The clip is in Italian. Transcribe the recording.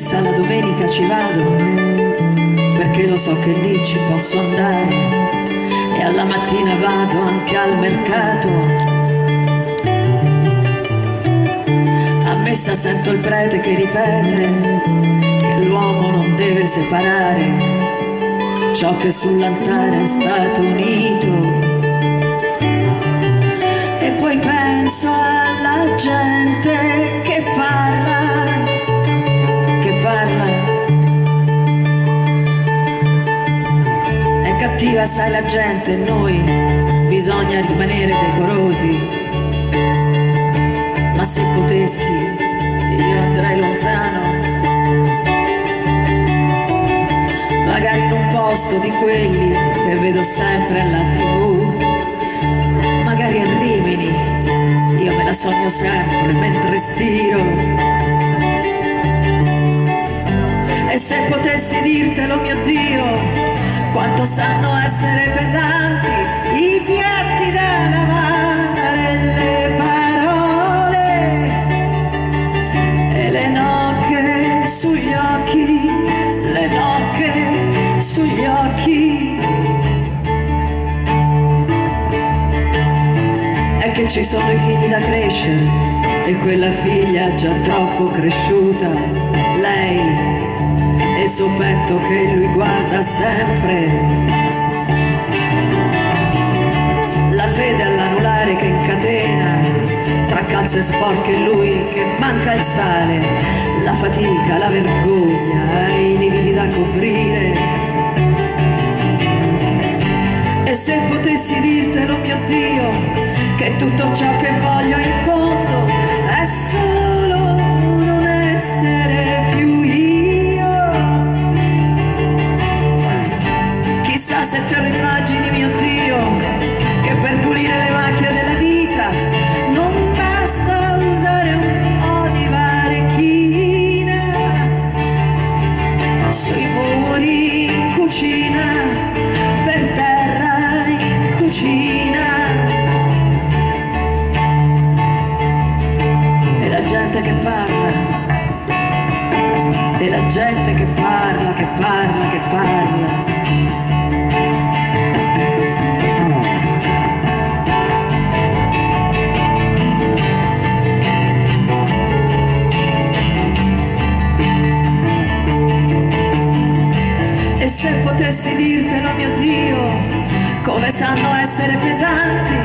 messa la domenica ci vado, perché lo so che lì ci posso andare, e alla mattina vado anche al mercato. A messa sento il prete che ripete che l'uomo non deve separare ciò che sull'altare è stato unito. E poi penso alla gente cattiva, sai la gente, noi bisogna rimanere decorosi. Ma se potessi, io andrei lontano. Magari in un posto di quelli che vedo sempre alla tv. Magari a Rimini, io me la sogno sempre mentre stiro. E se potessi dirtelo, mio Dio, quanto sanno essere pesanti i piatti da lavare, le parole e le nocche sugli occhi, le nocche sugli occhi. È che ci sono i figli da crescere e quella figlia già troppo cresciuta, lei e suo petto che lui guarda sempre. La fede all'anulare che incatena, tra calze sporche e lui che manca il sale, la fatica, la vergogna, i lividi da coprire. E se potessi dirtelo, mio Dio, che tutto ciò che voglio in fondo gente che parla, e la gente che parla, che parla, che parla. E se potessi dirtelo, mio Dio, come sanno essere pesanti